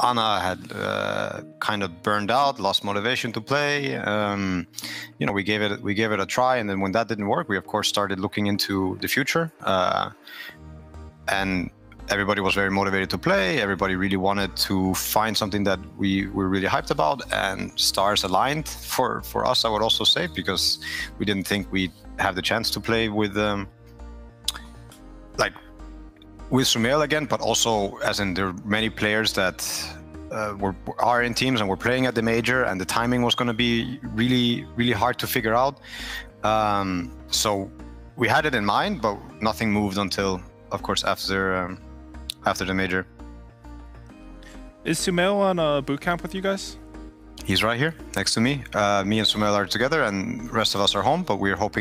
Ana had uh, kind of burned out, lost motivation to play. Um, you know, we gave it we gave it a try, and then when that didn't work, we of course started looking into the future. Uh, and everybody was very motivated to play. Everybody really wanted to find something that we were really hyped about, and stars aligned for for us. I would also say because we didn't think we'd have the chance to play with um, like with Sumail again, but also as in there are many players that uh, were are in teams and were playing at the major, and the timing was going to be really really hard to figure out. Um, so we had it in mind, but nothing moved until, of course, after um, after the major. Is Sumail on a boot camp with you guys? He's right here next to me. Uh, me and Sumail are together, and the rest of us are home. But we're hoping.